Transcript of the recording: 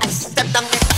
I stepped on it.